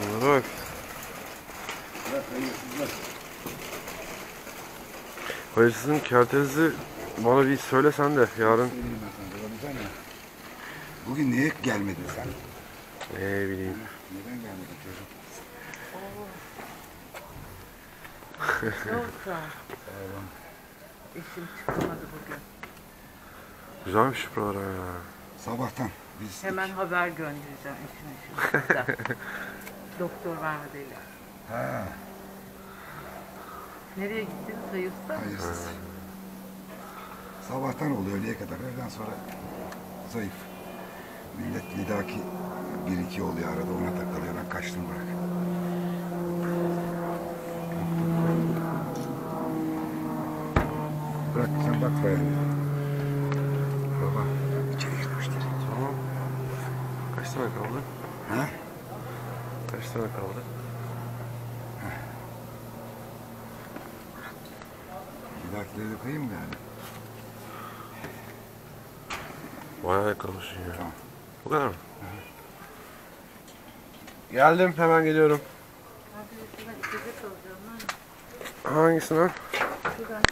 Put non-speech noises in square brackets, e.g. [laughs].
Hayırsızlar. Hayırsızın kertenizi bana bir söylesen de yarın? Bugün niye gelmedin sen? ne bileyim. Neden gelmedin çocuğum? Çok sağ ol. Eşim çıkamadı bugün. Güzelmiş buralar ha. Sabahtan biz Hemen haber göndereceğim eşim eşim. [laughs] Doktor vermediyle. Ha, Nereye gittiniz hayırsa? hayırsız. Sabahtan oluyor öğleye kadar. Öğleden sonra zayıf. Millet lidaki bir iki oluyor arada ona takılıyor. Ben kaçtım bırak. Bırak sen bak be. Baba içeri girmiştir. Tamam. Kaç tane kaldı? Ha? Kaç tane kaldı? Lidakileri de koyayım mı yani? Bayağı kalmışsın ya. Tamam. Bu kadar mı? Geldim hemen geliyorum. Hangisine? Şuradan